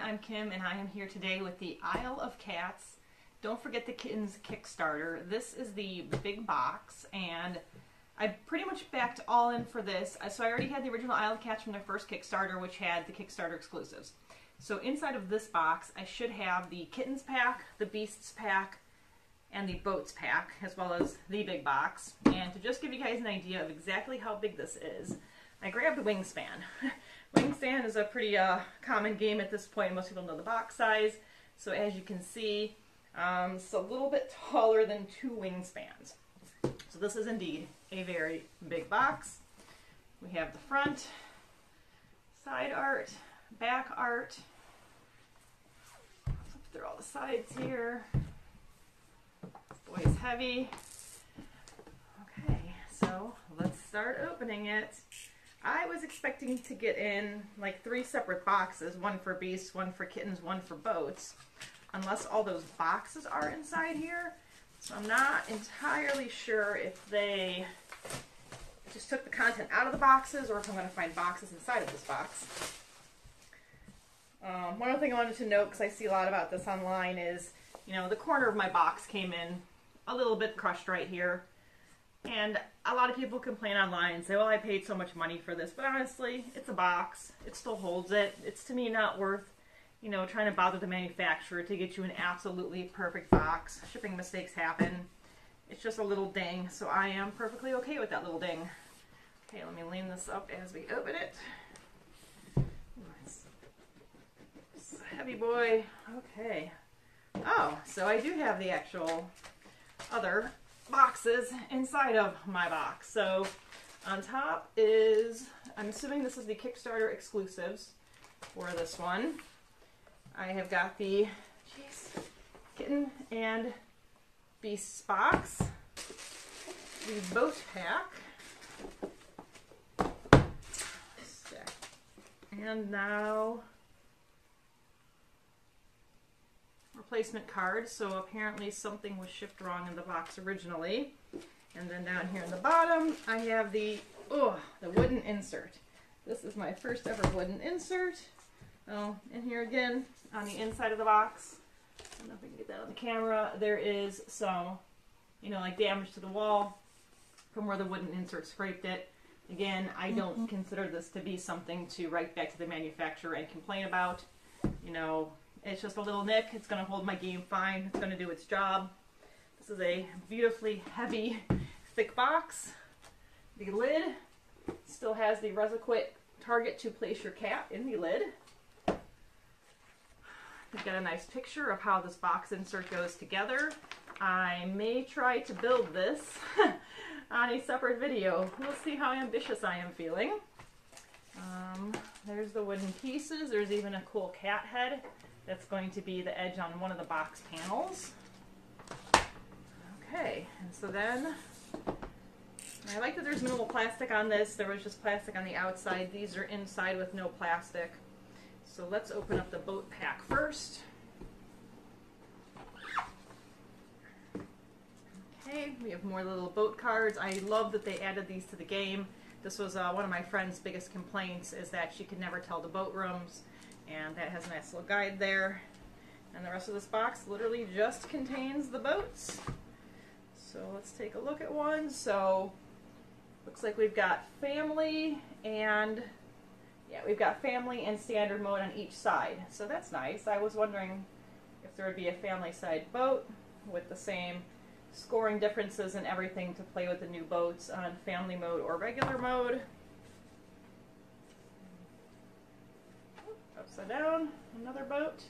I'm Kim and I am here today with the Isle of Cats. Don't forget the Kittens Kickstarter. This is the big box and I pretty much backed all in for this. Uh, so I already had the original Isle of Cats from their first Kickstarter which had the Kickstarter exclusives. So inside of this box I should have the Kittens pack, the Beasts pack, and the Boats pack as well as the big box. And to just give you guys an idea of exactly how big this is, I grabbed Wingspan. Is a pretty uh, common game at this point. Most people know the box size. So as you can see, um, it's a little bit taller than two wingspans. So this is indeed a very big box. We have the front, side art, back art. Flip through all the sides here. Boy is heavy. Okay, so let's start opening it. I was expecting to get in like three separate boxes, one for beasts, one for kittens, one for boats, unless all those boxes are inside here. So I'm not entirely sure if they just took the content out of the boxes or if I'm going to find boxes inside of this box. Um, one other thing I wanted to note, because I see a lot about this online, is, you know, the corner of my box came in a little bit crushed right here. And a lot of people complain online and say, well, I paid so much money for this. But honestly, it's a box. It still holds it. It's to me not worth, you know, trying to bother the manufacturer to get you an absolutely perfect box. Shipping mistakes happen. It's just a little ding. So I am perfectly okay with that little ding. Okay, let me lean this up as we open it. It's heavy boy. Okay. Oh, so I do have the actual other boxes inside of my box. So on top is, I'm assuming this is the Kickstarter exclusives for this one. I have got the geez, Kitten and Beasts box, the boat pack, and now replacement card, so apparently something was shipped wrong in the box originally. And then down here in the bottom, I have the, oh, the wooden insert. This is my first ever wooden insert. Oh, in here again, on the inside of the box, I don't know if I can get that on the camera, there is some, you know, like damage to the wall from where the wooden insert scraped it. Again, I don't mm -hmm. consider this to be something to write back to the manufacturer and complain about. You know, it's just a little nick. It's going to hold my game fine. It's going to do its job. This is a beautifully heavy, thick box. The lid still has the Resoquit target to place your cat in the lid. We've got a nice picture of how this box insert goes together. I may try to build this on a separate video. We'll see how ambitious I am feeling. Um, there's the wooden pieces. There's even a cool cat head that's going to be the edge on one of the box panels. Okay, and so then I like that there's minimal plastic on this. There was just plastic on the outside. These are inside with no plastic. So let's open up the boat pack first. Okay, we have more little boat cards. I love that they added these to the game. This was uh, one of my friend's biggest complaints is that she could never tell the boat rooms and that has a nice little guide there. And the rest of this box literally just contains the boats. So let's take a look at one. So looks like we've got family and yeah, we've got family and standard mode on each side. So that's nice. I was wondering if there would be a family side boat with the same scoring differences and everything to play with the new boats on family mode or regular mode. Upside down, another boat.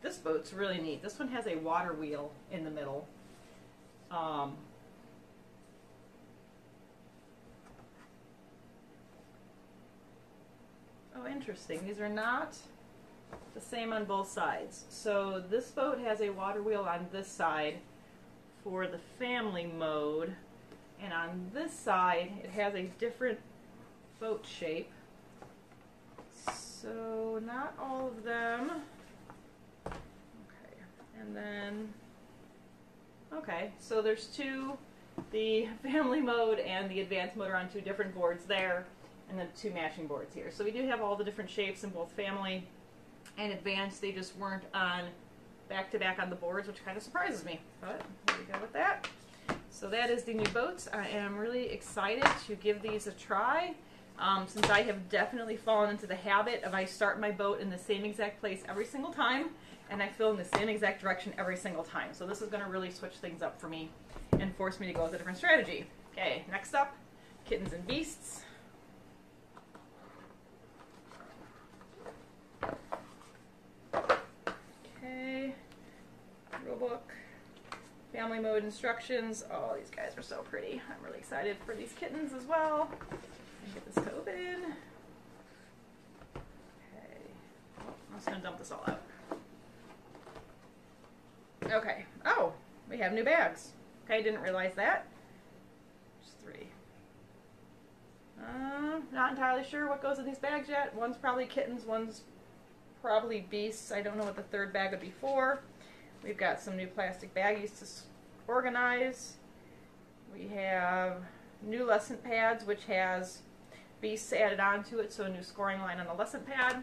This boat's really neat. This one has a water wheel in the middle. Um, oh, interesting. These are not the same on both sides. So this boat has a water wheel on this side for the family mode. And on this side, it has a different boat shape. So not all of them. Okay, and then, okay, so there's two the family mode and the advanced mode are on two different boards there, and then two matching boards here. So we do have all the different shapes in both family and advanced. They just weren't on back to back on the boards, which kind of surprises me. But here we go with that. So that is the new boats. I am really excited to give these a try. Um, since I have definitely fallen into the habit of I start my boat in the same exact place every single time, and I fill in the same exact direction every single time. So this is going to really switch things up for me and force me to go with a different strategy. Okay, next up, Kittens and Beasts. Okay, rulebook, family mode instructions. Oh, these guys are so pretty. I'm really excited for these kittens as well. Get this open. Okay, I'm just gonna dump this all out. Okay. Oh, we have new bags. Okay, I didn't realize that. Just three. Uh, not entirely sure what goes in these bags yet. One's probably kittens, one's probably beasts. I don't know what the third bag would be for. We've got some new plastic baggies to organize. We have new lesson pads, which has beasts added onto it, so a new scoring line on the lesson pad.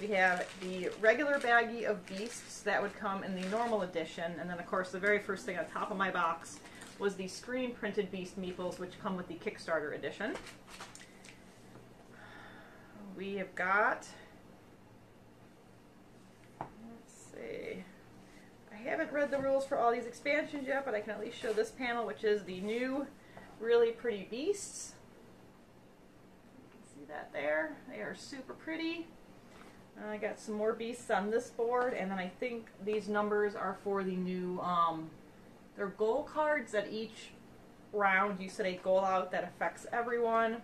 We have the regular baggie of beasts that would come in the normal edition, and then of course the very first thing on top of my box was the screen printed beast meeples, which come with the Kickstarter edition. We have got, let's see, I haven't read the rules for all these expansions yet, but I can at least show this panel, which is the new really pretty beasts. See that there. They are super pretty. Uh, I got some more beasts on this board, and then I think these numbers are for the new, um, they're goal cards at each round. You set a goal out that affects everyone.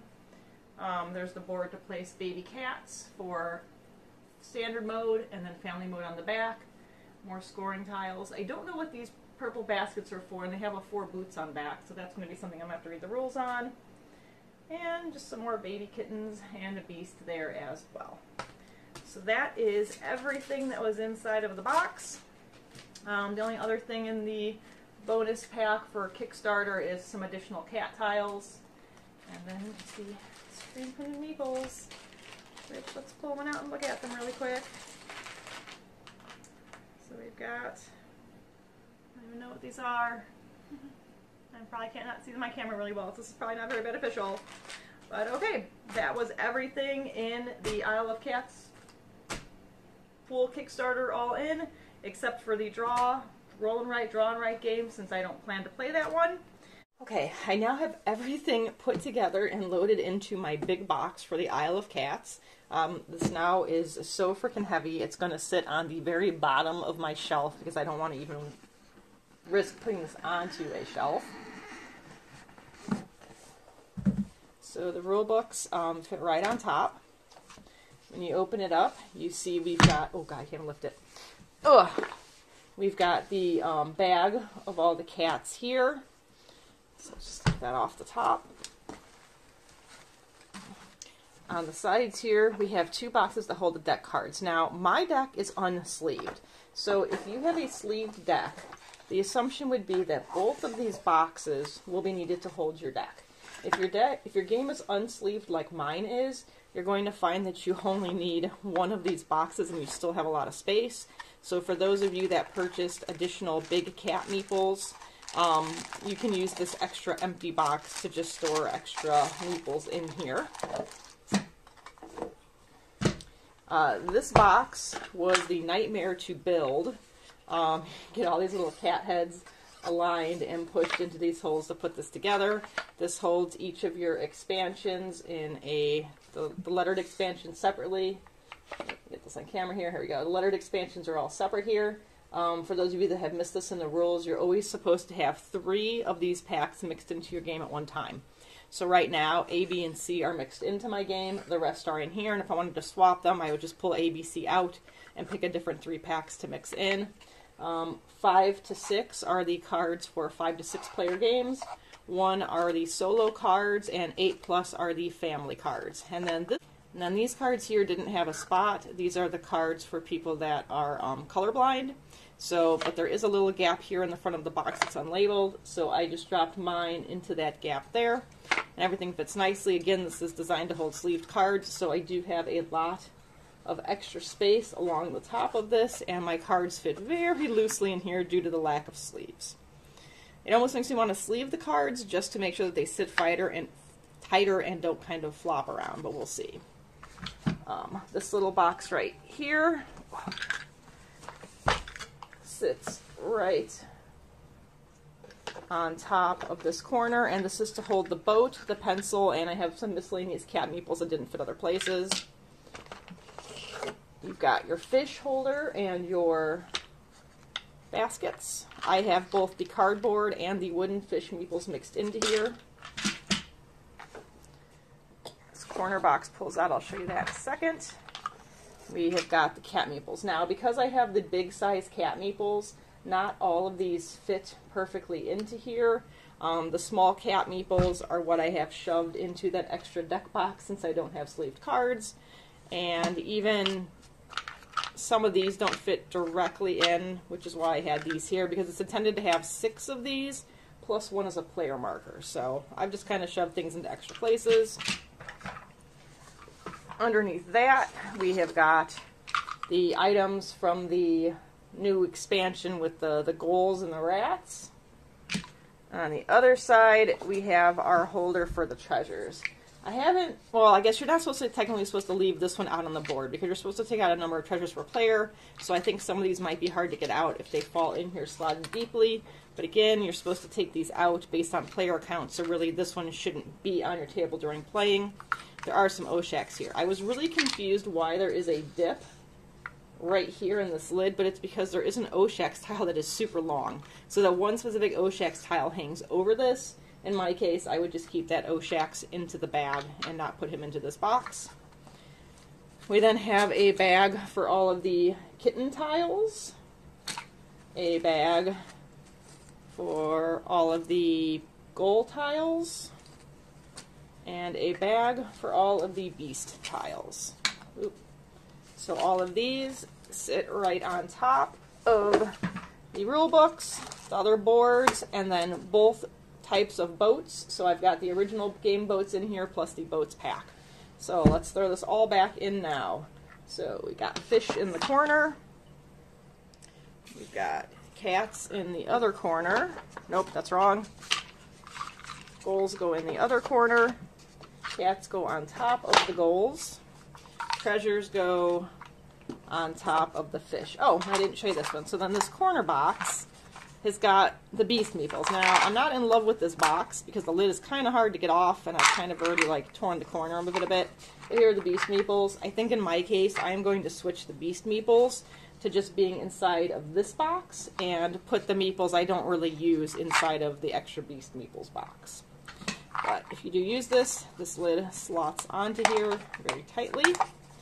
Um, there's the board to place baby cats for standard mode, and then family mode on the back. More scoring tiles. I don't know what these purple baskets are for, and they have a four boots on back, so that's going to be something I'm going to have to read the rules on. And just some more baby kittens and a beast there as well. So that is everything that was inside of the box. Um, the only other thing in the bonus pack for Kickstarter is some additional cat tiles. And then see screen printed meeples. Let's pull one out and look at them really quick. So we've got I don't even know what these are. Mm-hmm. I probably cannot see my camera really well, so this is probably not very beneficial. But okay, that was everything in the Isle of Cats full Kickstarter all in, except for the draw, roll and write, draw and write game, since I don't plan to play that one. Okay, I now have everything put together and loaded into my big box for the Isle of Cats. Um, this now is so freaking heavy, it's going to sit on the very bottom of my shelf because I don't want to even risk putting this onto a shelf. So the rule books um, fit right on top. When you open it up, you see we've got, oh God, I can't lift it. Ugh. We've got the um, bag of all the cats here. So just take that off the top. On the sides here, we have two boxes that hold the deck cards. Now, my deck is unsleeved. So if you have a sleeved deck, the assumption would be that both of these boxes will be needed to hold your deck. If your deck, if your game is unsleeved like mine is, you're going to find that you only need one of these boxes and you still have a lot of space. So for those of you that purchased additional big cat meeples, um, you can use this extra empty box to just store extra meeples in here. Uh, this box was the nightmare to build. Um, get all these little cat heads aligned and pushed into these holes to put this together. This holds each of your expansions in a the, the lettered expansion separately. Get this on camera here. Here we go. The lettered expansions are all separate here. Um, for those of you that have missed this in the rules, you're always supposed to have three of these packs mixed into your game at one time. So right now, A, B, and C are mixed into my game. The rest are in here, and if I wanted to swap them, I would just pull A, B, C out and pick a different three packs to mix in. Um, five to six are the cards for five to six player games. One are the solo cards, and eight plus are the family cards. And then this, And then these cards here didn't have a spot. These are the cards for people that are um, colorblind. So, but there is a little gap here in the front of the box that's unlabeled. So I just dropped mine into that gap there. And everything fits nicely. Again, this is designed to hold sleeved cards. So I do have a lot of extra space along the top of this. And my cards fit very loosely in here due to the lack of sleeves. It almost makes me want to sleeve the cards just to make sure that they sit tighter and tighter and don't kind of flop around, but we'll see. Um, this little box right here sits right on top of this corner, and this is to hold the boat, the pencil, and I have some miscellaneous cat meeples that didn't fit other places. You've got your fish holder and your baskets. I have both the cardboard and the wooden fish meeples mixed into here. This corner box pulls out, I'll show you that in a second. We have got the cat meeples. Now, because I have the big size cat meeples, not all of these fit perfectly into here. Um, the small cat meeples are what I have shoved into that extra deck box since I don't have sleeved cards. And even some of these don't fit directly in, which is why I had these here, because it's intended to have six of these, plus one is a player marker. So I've just kind of shoved things into extra places. Underneath that, we have got the items from the new expansion with the, the ghouls and the rats. On the other side, we have our holder for the treasures. I haven't, well, I guess you're not supposed to, technically supposed to leave this one out on the board because you're supposed to take out a number of treasures per player. So I think some of these might be hard to get out if they fall in here slotted deeply. But again, you're supposed to take these out based on player count. So really this one shouldn't be on your table during playing. There are some Oshax here. I was really confused why there is a dip right here in this lid, but it's because there is an Oshax tile that is super long. So that one specific Oshax tile hangs over this, in my case, I would just keep that Oshax into the bag and not put him into this box. We then have a bag for all of the kitten tiles, a bag for all of the ghoul tiles, and a bag for all of the beast tiles. Oop. So all of these sit right on top of the rule books, the other boards, and then both types of boats. So I've got the original game boats in here plus the boats pack. So let's throw this all back in now. So we got fish in the corner. We've got cats in the other corner. Nope, that's wrong. Goals go in the other corner. Cats go on top of the goals. Treasures go on top of the fish. Oh, I didn't show you this one. So then this corner box has got the Beast Meeples. Now, I'm not in love with this box because the lid is kind of hard to get off and I've kind of already like torn the corner of it a bit. Here are the Beast Meeples. I think in my case, I am going to switch the Beast Meeples to just being inside of this box and put the Meeples I don't really use inside of the extra Beast Meeples box. But if you do use this, this lid slots onto here very tightly.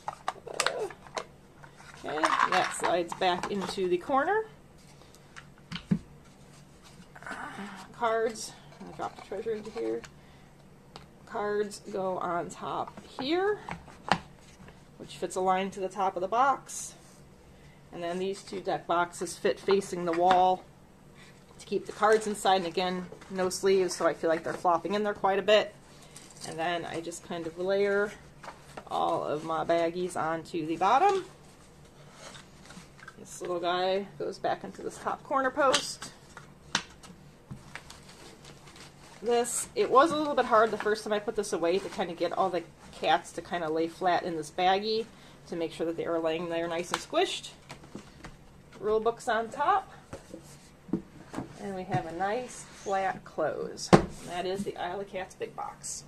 Uh, okay, that slides back into the corner. cards. I drop the treasure into here. Cards go on top here, which fits a line to the top of the box. And then these two deck boxes fit facing the wall keep the cards inside. And again, no sleeves, so I feel like they're flopping in there quite a bit. And then I just kind of layer all of my baggies onto the bottom. This little guy goes back into this top corner post this. It was a little bit hard the first time I put this away to kind of get all the cats to kind of lay flat in this baggie to make sure that they are laying there nice and squished. Rule books on top. And we have a nice flat close. That is the Isle of Cats big box.